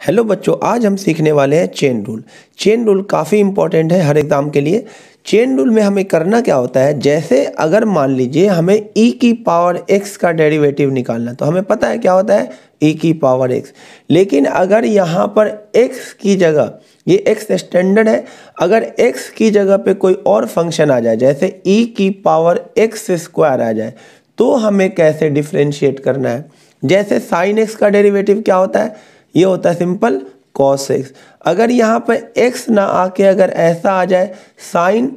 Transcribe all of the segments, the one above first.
Hello बच्चों, आज हम सीखने वाले हैं चेन रूल चेन रूल काफ़ी इंपॉर्टेंट है हर एग्ज़ाम के लिए. चेन रूल में हमें करना क्या होता है? जैसे अगर मान लीजिए हमें e की पावर x का डेरिवेटिव निकालना तो हमें पता है क्या होता है? e की पावर x. लेकिन अगर यहाँ पर x की जगह, ये x स्टैंडर्ड है, अगर x की जगह पे कोई और फ़ंक्शन आ जाए, जैसे e की पावर x स्क्वायर आ जाए तो हमें कैसे डिफ्रेंशिएट करना है? जैसे साइन एक्स का डेरिवेटिव क्या होता है? ये होता है सिंपल कॉस एक्स अगर यहाँ पर एक्स ना आके अगर ऐसा आ जाए साइन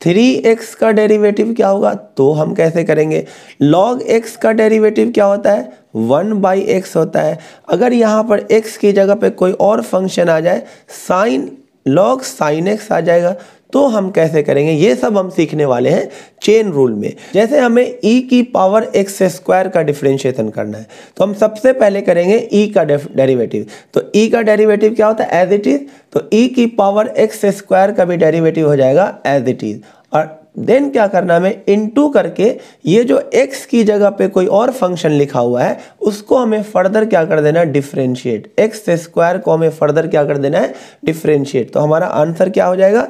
थ्री एक्स का डेरिवेटिव क्या होगा? तो हम कैसे करेंगे? लॉग एक्स का डेरिवेटिव क्या होता है? वन बाई एक्स होता है। अगर यहाँ पर एक्स की जगह पे कोई और फ़ंक्शन आ जाए साइन लॉग साइन एक्स आ जाएगा। तो हम कैसे करेंगे? ये सब हम सीखने वाले हैं चेन रूल में। जैसे हमें e की पावर एक्स स्क्वायर का डिफ्रेंशिएशन करना है तो हम सबसे पहले करेंगे e का डेरिवेटिव तो e का डेरिवेटिव क्या होता है? एज इट इज़ तो e की पावर एक्स स्क्वायर का भी डेरिवेटिव हो जाएगा एज इट इज़ और देन क्या करना हमें? इनटू करके ये जो x की जगह पे कोई और फ़ंक्शन लिखा हुआ है, उसको हमें फर्दर क्या कर देना है? डिफ्रेंशिएट एक्स स्क्वायर को हमें फर्दर क्या कर देना है? डिफ्रेंशिएट तो हमारा आंसर क्या हो जाएगा?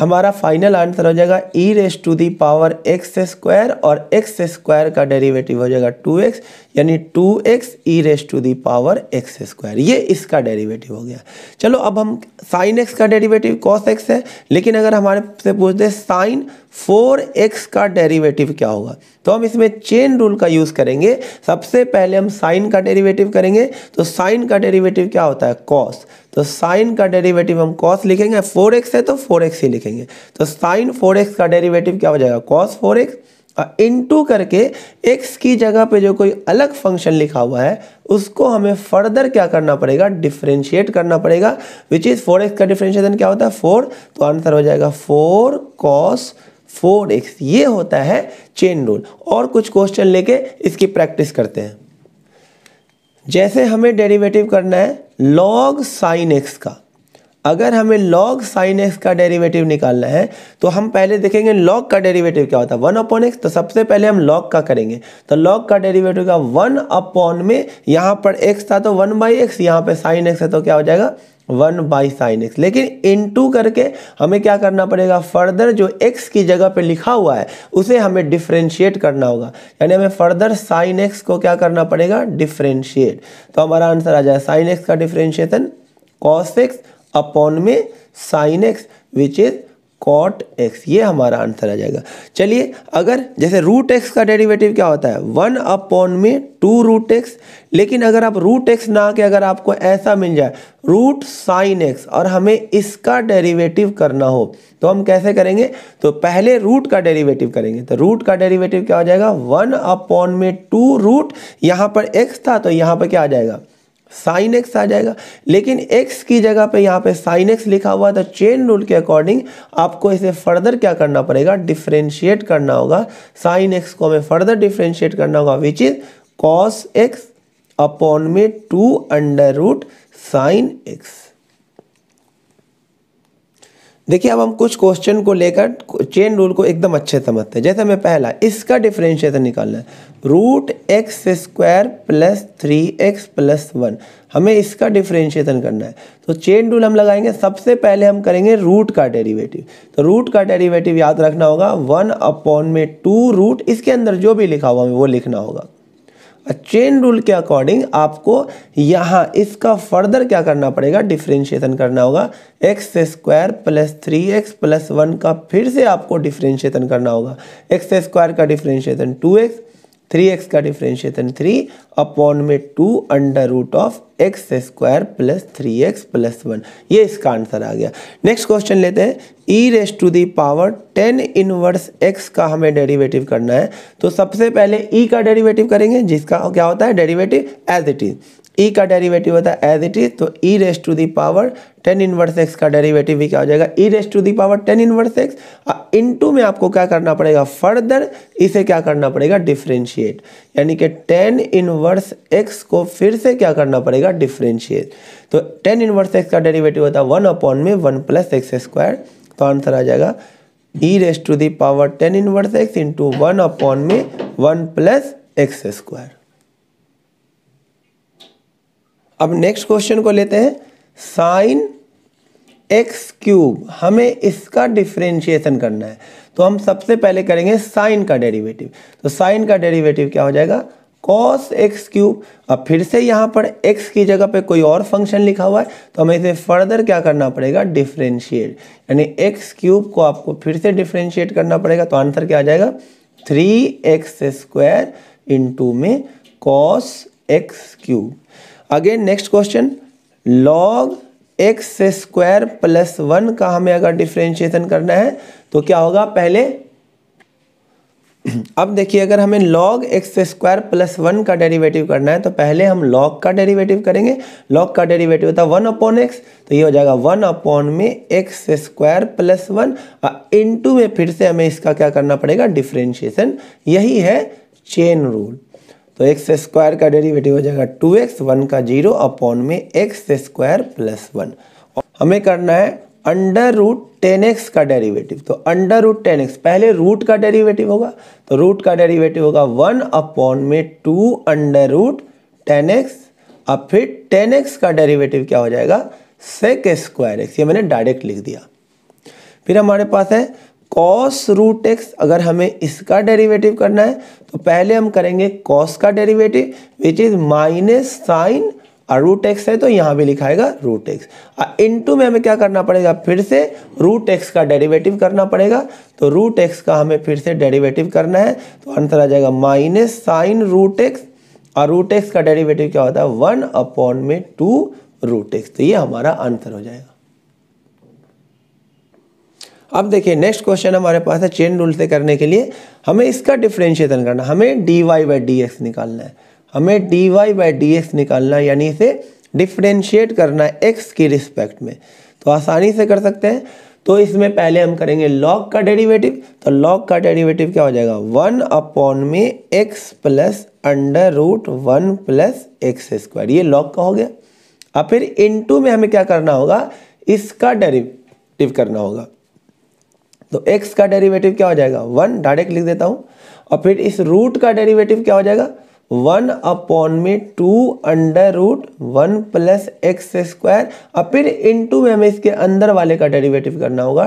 हमारा फाइनल आंसर हो जाएगा e raise to the power x square और एक्स स्क्वायर का डेरिवेटिव हो जाएगा टू एक्स यानी two x e raise to the power x square ये इसका डेरिवेटिव हो गया। चलो, अब हम साइन एक्स का डेरिवेटिव कॉस एक्स है, लेकिन अगर हमारे से पूछते साइन फोर एक्स का डेरिवेटिव क्या होगा? तो हम इसमें चेन रूल का यूज़ करेंगे। सबसे पहले हम साइन का डेरिवेटिव करेंगे। तो साइन का डेरिवेटिव क्या होता है? कॉस तो साइन का डेरिवेटिव हम कॉस लिखेंगे। फोर एक्स है तो फोर एक्स ही लिखेंगे। तो साइन फोर एक्स का डेरिवेटिव क्या हो जाएगा? कॉस फोर एक्स इनटू करके एक्स की जगह पे जो कोई अलग फ़ंक्शन लिखा हुआ है, उसको हमें फर्दर क्या करना पड़ेगा? डिफ्रेंशिएट करना पड़ेगा विच इज़ फोर एक्स का डिफ्रेंशिएशन क्या होता है? फोर तो आंसर हो जाएगा फोर कॉस फोर एक्स ये होता है चेन रूल और कुछ क्वेश्चन लेके इसकी प्रैक्टिस करते हैं। जैसे हमें डेरिवेटिव करना है लॉग साइन एक्स का। अगर हमें लॉग साइन एक्स का डेरिवेटिव निकालना है तो हम पहले देखेंगे लॉग का डेरिवेटिव क्या होता है। वन अपॉन एक्स तो सबसे पहले हम लॉग का करेंगे। तो लॉग का डेरिवेटिव का वन अपॉन में यहाँ पर एक्स था तो वन बाई एक्स यहाँ पर साइन एक्स है तो क्या हो जाएगा? वन बाई साइन एक्स लेकिन इन टू करके हमें क्या करना पड़ेगा? फर्दर जो एक्स की जगह पे लिखा हुआ है, उसे हमें डिफ्रेंशिएट करना होगा। यानी हमें फर्दर साइन एक्स को क्या करना पड़ेगा? डिफ्रेंशिएट तो हमारा आंसर आ जाए साइन एक्स का डिफ्रेंशिएशन कॉस एक्स अपॉन में sine x which is cot x ये हमारा आंसर आ जाएगा। चलिए, अगर जैसे रूट एक्स का डेरिवेटिव क्या होता है? वन अपॉन में टू रूट एक्स लेकिन अगर आप रूट एक्स ना के अगर आपको ऐसा मिल जाए रूट साइन एक्स और हमें इसका डेरिवेटिव करना हो तो हम कैसे करेंगे? तो पहले रूट का डेरिवेटिव करेंगे। तो रूट का डेरिवेटिव क्या हो जाएगा? वन अपॉन में टू रूट यहाँ पर एक्स था तो यहाँ पर क्या आ जाएगा? साइन एक्स आ जाएगा। लेकिन एक्स की जगह पे यहाँ पे साइन एक्स लिखा हुआ तो चेन रूल के अकॉर्डिंग आपको इसे फर्दर क्या करना पड़ेगा? डिफ्रेंशिएट करना होगा। साइन एक्स को हमें फर्दर डिफ्रेंशिएट करना होगा which is cos x upon में two under root sine x देखिए, अब हम कुछ क्वेश्चन को लेकर चेन रूल को एकदम अच्छे समझते हैं। जैसे हमें पहला, इसका डिफ्रेंशिएशन निकालना है। Root x square plus three x plus one हमें इसका डिफ्रेंशिएशन करना है। तो चेन रूल हम लगाएँगे। सबसे पहले हम करेंगे रूट का डेरिवेटिव तो रूट का डेरिवेटिव याद रखना होगा। वन अपॉन में टू रूट इसके अंदर जो भी लिखा हुआ हमें वो लिखना होगा। चेन रूल के अकॉर्डिंग आपको यहाँ इसका फर्दर क्या करना पड़ेगा? डिफ्रेंशिएशन करना होगा। X square plus three x plus one का फिर से आपको डिफ्रेंशिएशन करना होगा। एक्स स्क्वायर का differentiation two x three x का डिफ्रेंशिएशन थ्री अपॉन में two under root of x square plus three x plus one. ये इसका आंसर आ गया। नेक्स्ट क्वेश्चन लेते हैं। E raise to the power tan inverse x का हमें डेरिवेटिव करना है। तो सबसे पहले ई e का डेरिवेटिव करेंगे, जिसका क्या होता है? Derivative as it is e का डेरिवेटिव होता है एज इट इज़ तो e raise to the power tan inverse x का डेरिवेटिव भी क्या हो जाएगा? E raise to the power tan inverse x into में आपको क्या करना पड़ेगा? फर्दर इसे क्या करना पड़ेगा? डिफ्रेंशिएट यानी कि टेन इनवर्स एक्स को फिर से क्या करना पड़ेगा? डिफ्रेंशिएट तो टेन इनवर्स एक्स का डेरिवेटिव होता है वन अपॉन में वन प्लस एक्स स्क्वायर तो आंसर आ जाएगा e raise to the power tan inverse x into one upon में वन प्लस एक्स स्क्वायर अब नेक्स्ट क्वेश्चन को लेते हैं। साइन एक्स क्यूब हमें इसका डिफ्रेंशिएशन करना है। तो हम सबसे पहले करेंगे साइन का डेरिवेटिव तो साइन का डेरिवेटिव क्या हो जाएगा? कॉस एक्स क्यूब अब फिर से यहाँ पर एक्स की जगह पे कोई और फ़ंक्शन लिखा हुआ है तो हमें इसे फर्दर क्या करना पड़ेगा? डिफ्रेंशिएट यानी एक्स क्यूब को आपको फिर से डिफ्रेंशिएट करना पड़ेगा तो आंसर क्या आ जाएगा? थ्री एक्स स्क्वायर इंटू में cos x cube again next question log x square plus one का हमें अगर डिफ्रेंशिएशन करना है तो क्या होगा पहले? अब देखिए, अगर हमें log x square plus one का डेरिवेटिव करना है तो पहले हम log का डेरिवेटिव करेंगे। Log का डेरिवेटिव होता है वन अपॉन एक्स तो ये हो जाएगा वन अपॉन में x square plus one into में फिर से हमें इसका क्या करना पड़ेगा? डिफ्रेंशिएशन यही है चेन रूल तो एक्स स्क्वायर का डेरिवेटिव हो जाएगा टू एक्स वन का ज़ीरो अपॉन में एक्स स्क्वायर प्लस वन हमें करना है अंडर रूट टेन एक्स का डेरिवेटिव तो अंडर रूट टेन एक्स पहले रूट का डेरिवेटिव होगा तो रूट का डेरिवेटिव होगा वन अपॉन में two under root tan x अब फिर टेन एक्स का डेरिवेटिव क्या हो जाएगा? सेक स्क्वायर एक्स ये मैंने डायरेक्ट लिख दिया। फिर हमारे पास है कॉस रूट एक्स अगर हमें इसका डेरिवेटिव करना है तो पहले हम करेंगे कॉस का derivative which is minus sine और रूट एक्स है तो यहाँ भी लिखाएगा रूट एक्स इंटू में हमें क्या करना पड़ेगा? फिर से रूट एक्स का डेरिवेटिव करना पड़ेगा। तो रूट एक्स का हमें फिर से डेरिवेटिव करना है तो आंसर आ जाएगा माइनस साइन रूट एक्स और रूट एक्स का डेरिवेटिव क्या होता है? वन अपॉन में टू रूट एक्स तो ये हमारा आंसर हो जाएगा। अब देखिए नेक्स्ट क्वेश्चन हमारे पास है चेन रूल से करने के लिए। हमें इसका डिफ्रेंशिएशन करना हमें d y by d x निकालना है। हमें d y by d x निकालना यानी इसे डिफ्रेंशिएट करना है एक्स की रिस्पेक्ट में। तो आसानी से कर सकते हैं। तो इसमें पहले हम करेंगे लॉग का डेरिवेटिव तो लॉग का डेरिवेटिव क्या हो जाएगा? वन अपॉन में x plus under root one plus x square ये लॉग का हो गया। अब फिर इनटू में हमें क्या करना होगा? इसका डेरिवेटिव करना होगा। तो x का डेरिवेटिव क्या हो जाएगा? वन डायरेक्ट लिख देता हूँ। और फिर इस रूट का डेरिवेटिव क्या हो जाएगा? वन अपॉन में two under root one plus x square और फिर इनटू में हमें इसके अंदर वाले का डेरिवेटिव करना होगा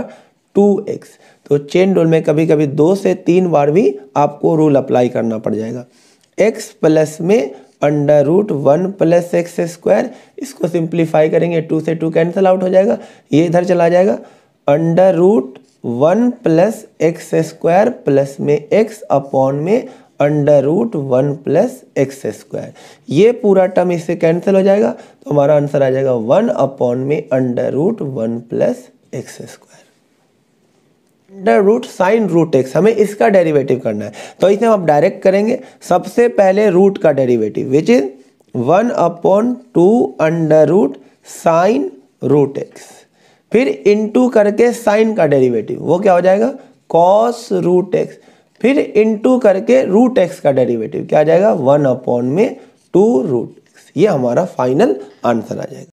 टू एक्स तो चेन रूल में कभी कभी दो से तीन बार भी आपको रूल अप्लाई करना पड़ जाएगा। एक्स प्लस में under root one plus x square इसको सिंप्लीफाई करेंगे टू से टू कैंसिल आउट हो जाएगा। ये इधर चला जाएगा। Under root one plus x square plus में एक्स अपॉन में under root one plus x square. ये पूरा टर्म इससे कैंसिल हो जाएगा तो हमारा आंसर आ जाएगा वन अपॉन में under root one plus x square. Under root sine root x, हमें इसका डेरिवेटिव करना है। तो इसे हम डायरेक्ट करेंगे। सबसे पहले रूट का derivative, which is one upon two under root sine root x. फिर इनटू करके साइन का डेरिवेटिव वो क्या हो जाएगा? कॉस रूट एक्स फिर इनटू करके रूट एक्स का डेरिवेटिव क्या आ जाएगा? वन अपॉन में टू रूट एक्स ये हमारा फाइनल आंसर आ जाएगा।